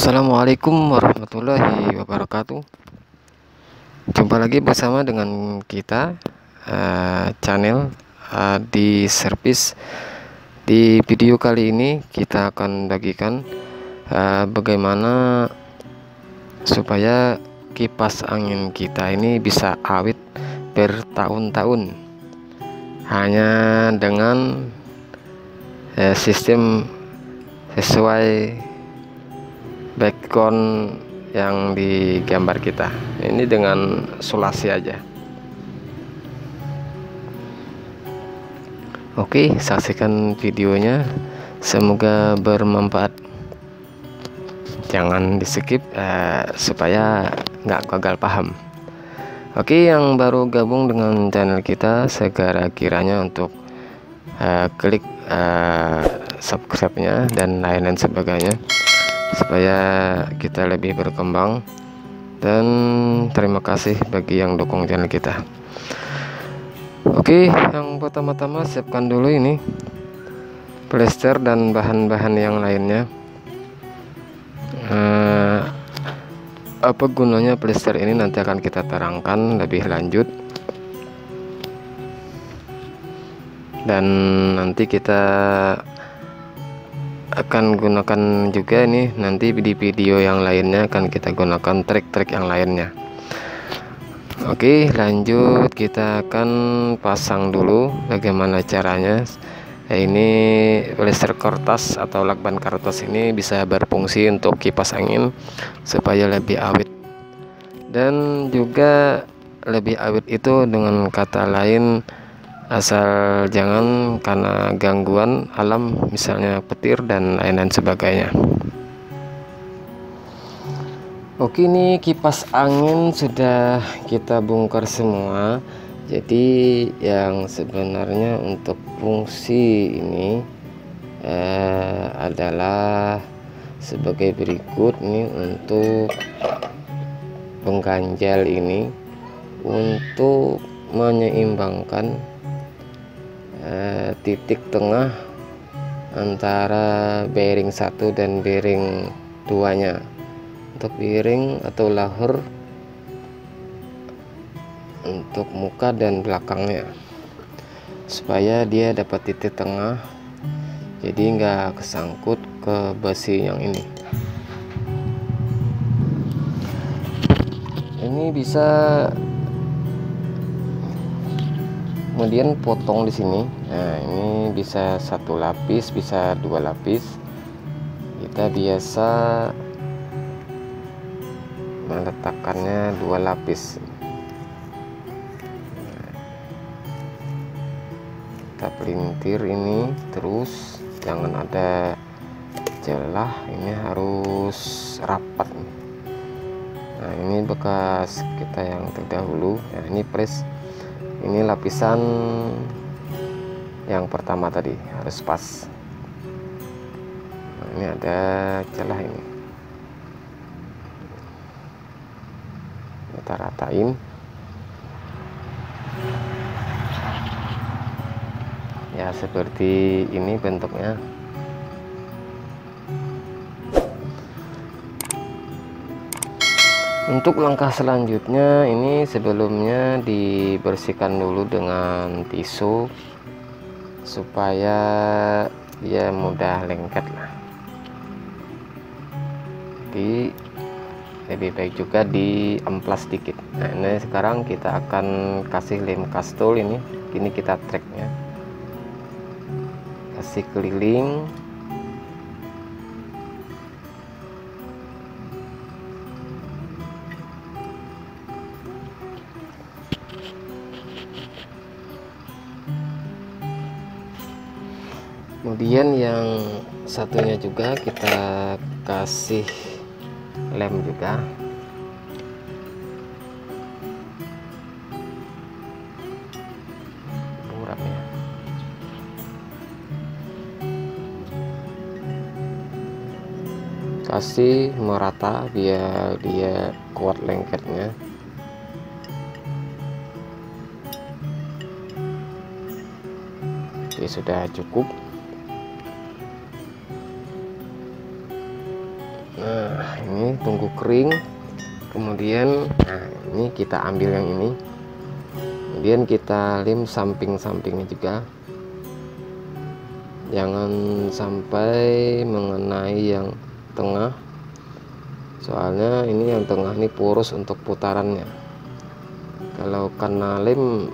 Assalamualaikum warahmatullahi wabarakatuh. Jumpa lagi bersama dengan kita uh, Channel uh, di service. Di video kali ini kita akan bagikan uh, Bagaimana Supaya kipas angin kita ini bisa awet bertahun-tahun. Hanya dengan uh, sistem sesuai background yang digambar kita. Ini dengan sulasi aja. Oke saksikan videonya. Semoga bermanfaat. Jangan di skip eh, supaya nggak gagal paham. Oke yang baru gabung dengan channel kita segera kiranya untuk uh, klik uh, subscribe-nya dan lain-lain sebagainya supaya kita lebih berkembang. Dan terima kasih bagi yang dukung channel kita. Oke yang pertama-tama siapkan dulu ini plester dan bahan-bahan yang lainnya. Uh, apa gunanya plester ini nanti akan kita terangkan lebih lanjut. Dan nanti kita akan gunakan juga nih nanti di video yang lainnya akan kita gunakan trik-trik yang lainnya. Oke lanjut. Kita akan pasang dulu bagaimana caranya. Nah, ini plester kertas atau lakban kertas ini bisa berfungsi untuk kipas angin supaya lebih awet. Dan juga lebih awet itu dengan kata lain asal jangan karena gangguan alam misalnya petir dan lain-lain sebagainya. Oke ini kipas angin sudah kita bongkar semua. Jadi yang sebenarnya untuk fungsi ini eh, adalah sebagai berikut. Nih untuk pengganjal ini untuk menyeimbangkan Eh, titik tengah antara bearing satu dan bearing duanya. Untuk bearing atau lahur untuk muka dan belakangnya. Supaya dia dapat titik tengah jadi nggak kesangkut ke besi yang ini. Ini bisa kemudian potong di sini. Nah ini bisa satu lapis bisa dua lapis. Kita biasa meletakkannya dua lapis. Kita pelintir ini terus. Jangan ada celah ini harus rapat. Nah ini bekas kita yang terdahulu. Nah ini press ini lapisan yang pertama tadi harus pas. Nah, ini ada celah ini. Kita ratain. Ya seperti ini bentuknya untuk langkah selanjutnya ini sebelumnya dibersihkan dulu dengan tisu supaya dia mudah lengket lah. Di lebih baik juga di amplas sedikit. Nah ini sekarang kita akan kasih lem kastol ini. Ini kita treknya. Kasih keliling kemudian yang satunya juga kita kasih lem juga. Ya. Kasih merata biar dia kuat lengketnya. Oke, sudah cukup nah ini tunggu kering. Kemudian nah ini kita ambil yang ini. Kemudian kita lem samping-sampingnya juga. Jangan sampai mengenai yang tengah. Soalnya ini yang tengah ini poros untuk putarannya. Kalau kena lem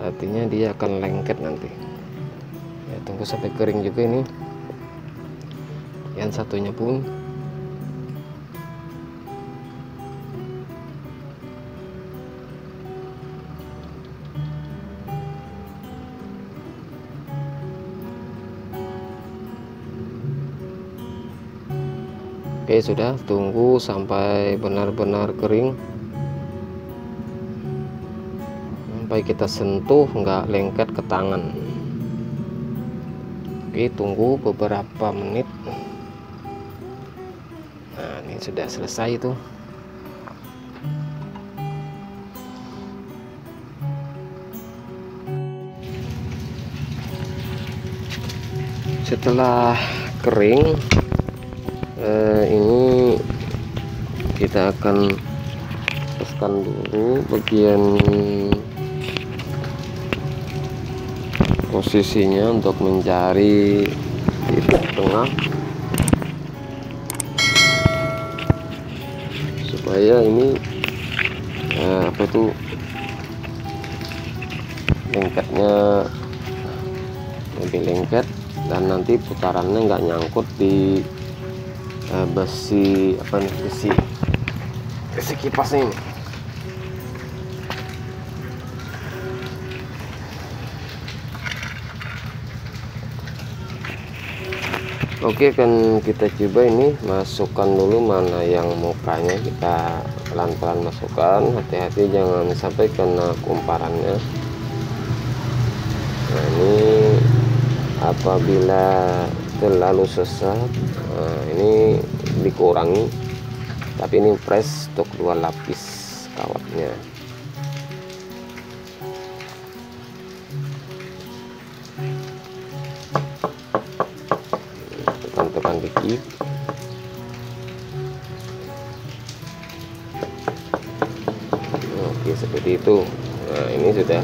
artinya dia akan lengket nanti. Ya tunggu sampai kering juga ini. Yang satunya pun Oke sudah. Tunggu sampai benar-benar kering. Sampai kita sentuh nggak lengket ke tangan. Oke tunggu beberapa menit. Nah ini sudah selesai itu setelah kering eh, ini kita akan lepaskan dulu bagian posisinya untuk mencari titik tengah supaya ini eh, apa itu lengketnya lebih lengket dan nanti putarannya nggak nyangkut di uh, besi apa nih besi. Besi kipas ini Oke kan kita coba ini masukkan dulu mana yang mukanya. Kita pelan-pelan masukkan. Hati-hati jangan sampai kena kumparannya. Nah ini apabila terlalu sesat nah, ini dikurangi tapi ini press untuk dua lapis kawatnya. Tekan-tekan dikit. Oke seperti itu. Nah ini sudah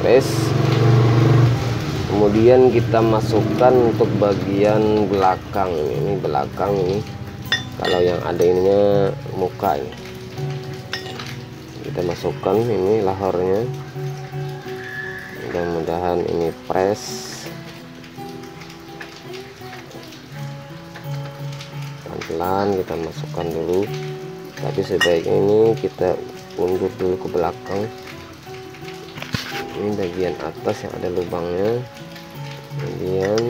press kemudian kita masukkan untuk bagian belakang. Ini belakang ini. Kalau yang ada ininya muka ini. Kita masukkan ini lahornya. Mudah-mudahan ini press pelan-pelan kita masukkan dulu. Tapi sebaiknya ini kita undur dulu ke belakang ini bagian atas yang ada lubangnya. Kemudian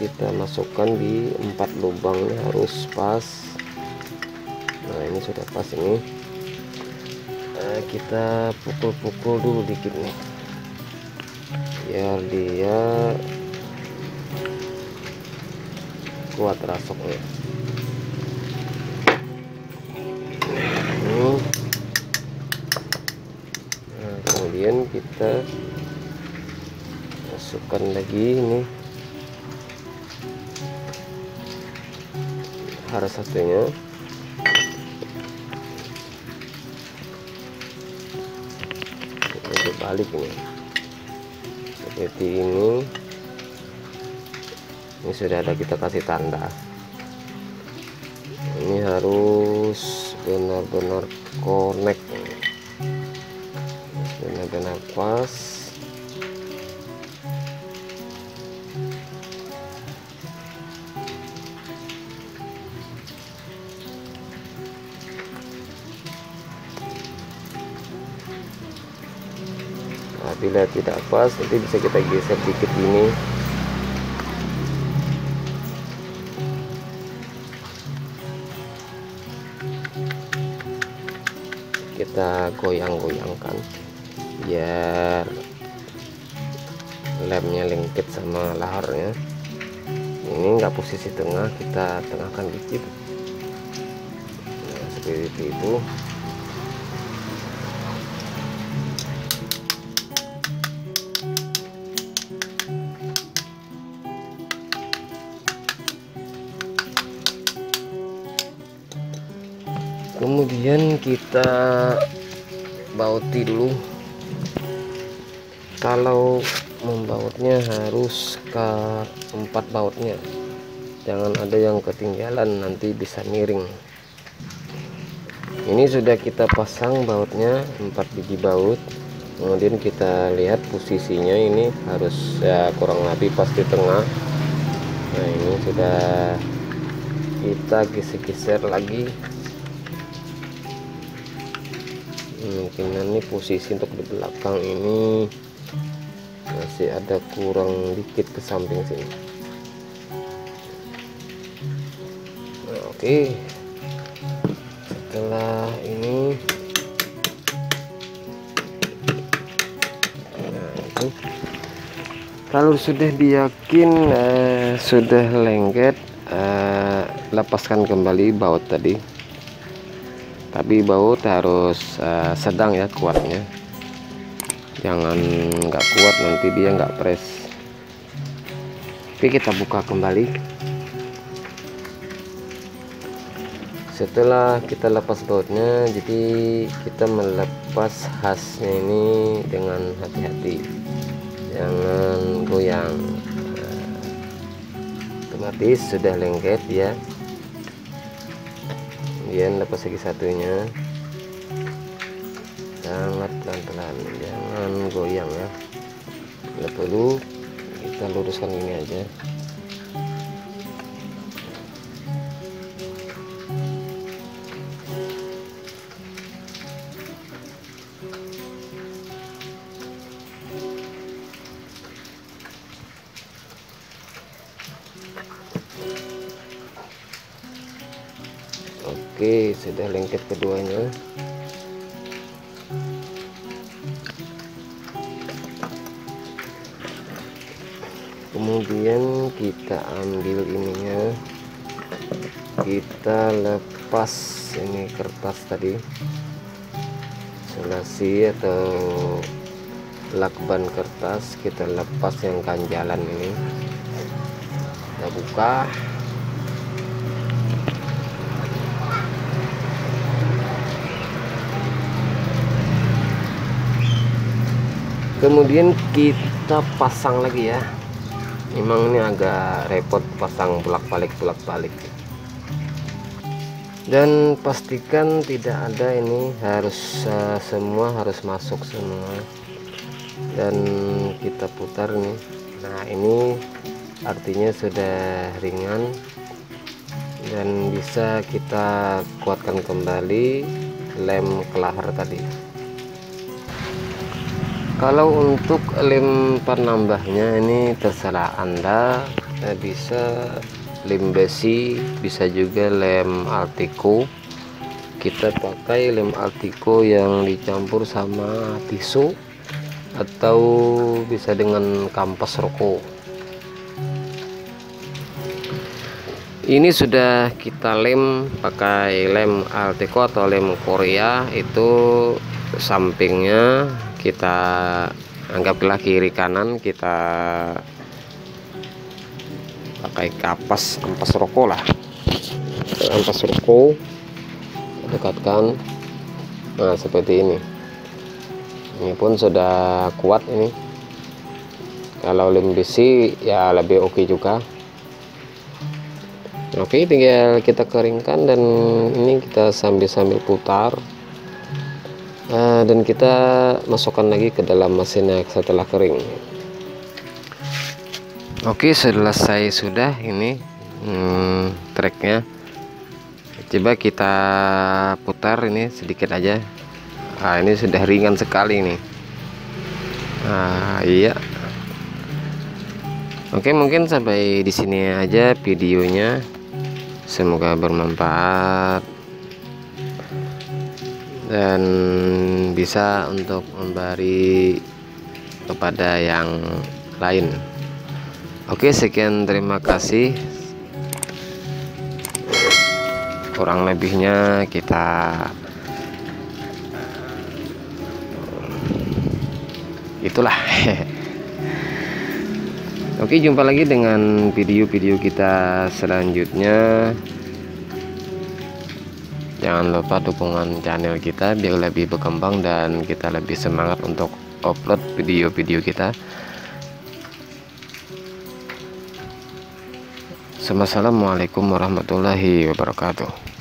kita masukkan di empat lubangnya harus pas. Nah ini sudah pas ini. Nah, kita pukul-pukul dulu dikit nih. Biar dia kuat rasoknya kemudian kita masukkan lagi ini. Harus satunya. Untuk balik ini. Seperti ini. Ini sudah ada kita kasih tanda. Ini harus benar-benar connect benar-benar pas bila tidak pas nanti bisa kita geser dikit ini. Kita goyang-goyangkan biar lemnya lengket sama laharnya. Ini enggak posisi tengah kita tengahkan dikit. Nah, seperti itu. Kemudian kita bauti dulu kalau membautnya harus ke empat bautnya. Jangan ada yang ketinggalan nanti bisa miring. Ini sudah kita pasang bautnya empat biji baut. Kemudian kita lihat posisinya ini harus ya kurang lebih pas di tengah. Nah ini sudah kita geser-geser lagi. Mungkin ini posisi untuk di belakang ini masih ada kurang dikit ke samping sini. Nah, oke. Okay. setelah ini nah kalau sudah diyakin eh, sudah lengket eh, lepaskan kembali baut tadi. Tapi baut harus uh, sedang ya kuatnya jangan nggak kuat nanti dia nggak press. Oke kita buka kembali. Setelah kita lepas bautnya jadi kita melepas khasnya ini dengan hati-hati. Jangan goyang. Otomatis sudah lengket ya. Kemudian lepas lagi satunya sangat pelan-pelan. Jangan goyang ya. Nggak perlu kita luruskan ini aja. Oke sudah lengket keduanya kemudian kita ambil ininya. Kita lepas ini kertas tadi. Selasi atau lakban kertas kita lepas yang kanjalan ini. Kita buka. Kemudian kita pasang lagi ya memang ini agak repot pasang bolak-balik bolak-balik dan pastikan tidak ada ini harus uh, semua harus masuk semua. Dan kita putar nih nah ini artinya sudah ringan. Dan bisa kita kuatkan kembali lem kelahar tadi kalau untuk lem penambahnya ini terserah anda. Eh, bisa lem besi bisa juga lem Altico kita pakai lem Altico yang dicampur sama tisu atau bisa dengan kampas rokok. Ini sudah kita lem pakai lem Altico atau lem Korea. Itu sampingnya kita anggaplah kiri kanan kita pakai kapas ampas rokok lah. Ampas rokok dekatkan. Nah seperti ini. Ini pun sudah kuat ini. Kalau lem besi ya lebih oke okay juga. Oke tinggal kita keringkan dan ini kita sambil-sambil putar uh, dan kita masukkan lagi ke dalam mesinnya setelah kering. Oke selesai sudah ini hmm, treknya. Coba kita putar ini sedikit aja. Nah, ini sudah ringan sekali nih nah iya. Oke mungkin sampai di sini aja videonya. Semoga bermanfaat dan bisa untuk memberi kepada yang lain. Oke sekian terima kasih. Kurang lebihnya kita itulah. Oke jumpa lagi dengan video-video kita selanjutnya jangan lupa dukungan channel kita biar lebih berkembang dan kita lebih semangat untuk upload video-video kita. Assalamualaikum warahmatullahi wabarakatuh